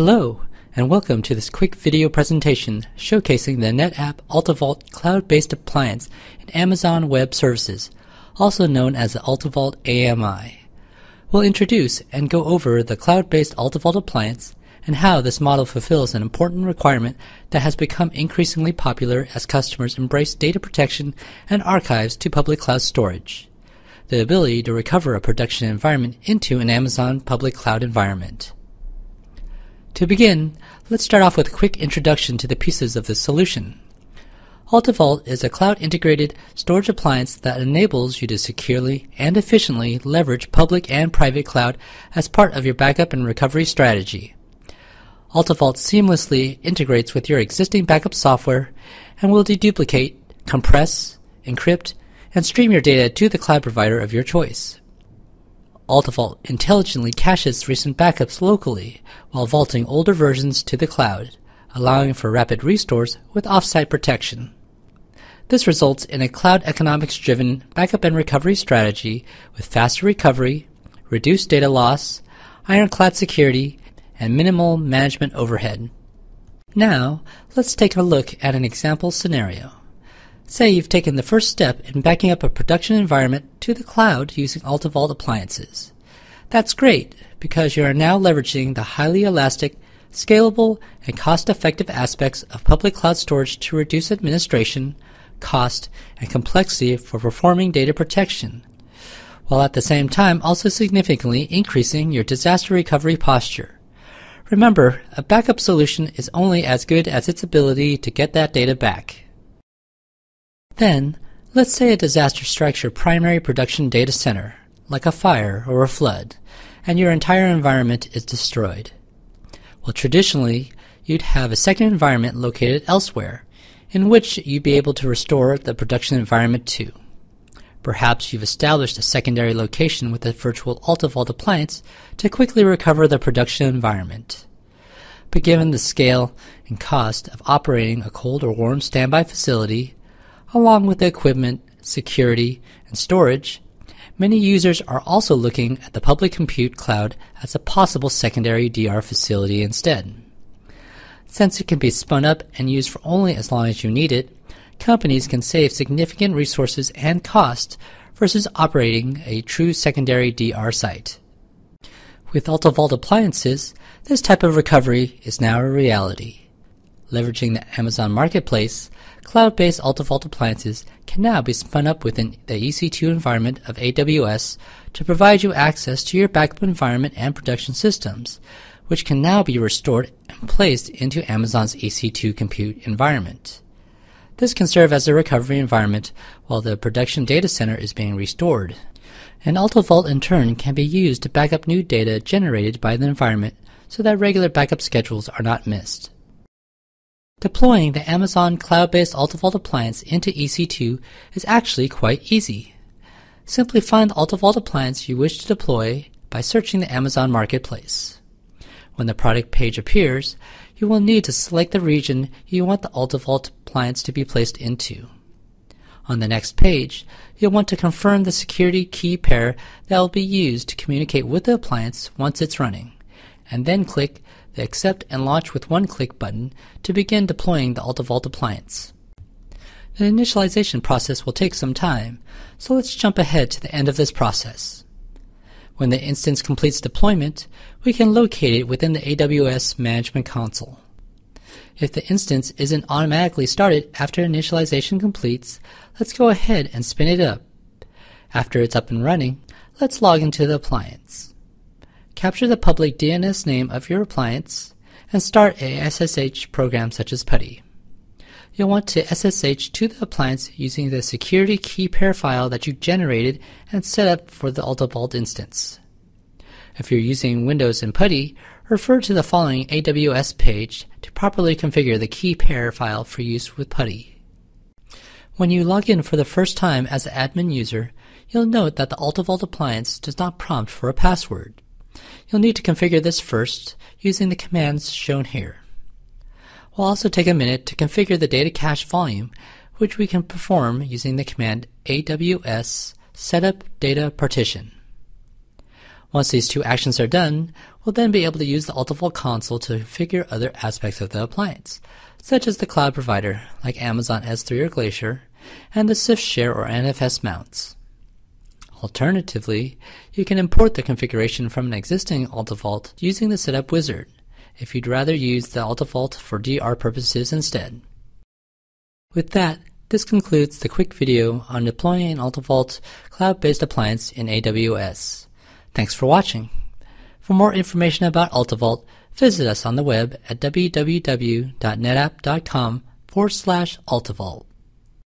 Hello, and welcome to this quick video presentation showcasing the NetApp AltaVault cloud-based appliance in Amazon Web Services, also known as the AltaVault AMI. We'll introduce and go over the cloud-based AltaVault appliance and how this model fulfills an important requirement that has become increasingly popular as customers embrace data protection and archives to public cloud storage. The ability to recover a production environment into an Amazon public cloud environment. To begin, let's start off with a quick introduction to the pieces of this solution. AltaVault is a cloud integrated storage appliance that enables you to securely and efficiently leverage public and private cloud as part of your backup and recovery strategy. AltaVault seamlessly integrates with your existing backup software and will deduplicate, compress, encrypt, and stream your data to the cloud provider of your choice. AltaVault intelligently caches recent backups locally while vaulting older versions to the cloud, allowing for rapid restores with offsite protection. This results in a cloud economics driven backup and recovery strategy with faster recovery, reduced data loss, ironclad security, and minimal management overhead. Now, let's take a look at an example scenario. Say you've taken the first step in backing up a production environment to the cloud using AltaVault appliances. That's great because you are now leveraging the highly elastic, scalable, and cost-effective aspects of public cloud storage to reduce administration, cost, and complexity for performing data protection, while at the same time also significantly increasing your disaster recovery posture. Remember, a backup solution is only as good as its ability to get that data back. Then, let's say a disaster strikes your primary production data center, like a fire or a flood, and your entire environment is destroyed. Well, traditionally, you'd have a second environment located elsewhere, in which you'd be able to restore the production environment to. Perhaps you've established a secondary location with a virtual AltaVault appliance to quickly recover the production environment. But given the scale and cost of operating a cold or warm standby facility, along with the equipment, security, and storage, many users are also looking at the public compute cloud as a possible secondary DR facility instead. Since it can be spun up and used for only as long as you need it, companies can save significant resources and cost versus operating a true secondary DR site. With AltaVault appliances, this type of recovery is now a reality. Leveraging the Amazon Marketplace, cloud-based AltaVault appliances can now be spun up within the EC2 environment of AWS to provide you access to your backup environment and production systems, which can now be restored and placed into Amazon's EC2 compute environment. This can serve as a recovery environment while the production data center is being restored. And AltaVault in turn can be used to back up new data generated by the environment so that regular backup schedules are not missed. Deploying the Amazon cloud-based AltaVault appliance into EC2 is actually quite easy. Simply find the AltaVault appliance you wish to deploy by searching the Amazon Marketplace. When the product page appears, you will need to select the region you want the AltaVault appliance to be placed into. On the next page, you'll want to confirm the security key pair that will be used to communicate with the appliance once it's running, and then click the Accept and Launch with One Click button to begin deploying the AltaVault appliance. The initialization process will take some time, so let's jump ahead to the end of this process. When the instance completes deployment, we can locate it within the AWS Management Console. If the instance isn't automatically started after initialization completes, let's go ahead and spin it up. After it's up and running, let's log into the appliance capture the public DNS name of your appliance, and start a SSH program such as PuTTY. You'll want to SSH to the appliance using the security key pair file that you generated and set up for the AltaVault instance. If you're using Windows and PuTTY, refer to the following AWS page to properly configure the key pair file for use with PuTTY. When you log in for the first time as an admin user, you'll note that the AltaVault appliance does not prompt for a password. You'll need to configure this first using the commands shown here. We'll also take a minute to configure the data cache volume, which we can perform using the command aws setup data partition. Once these two actions are done, we'll then be able to use the AltaVault console to configure other aspects of the appliance, such as the cloud provider, like Amazon S3 or Glacier, and the CIFS share or NFS mounts. Alternatively, you can import the configuration from an existing AltaVault using the setup wizard, if you'd rather use the AltaVault for DR purposes instead. With that, this concludes the quick video on deploying an AltaVault cloud-based appliance in AWS. Thanks for watching. For more information about AltaVault, visit us on the web at www.netapp.com forward slash AltaVault.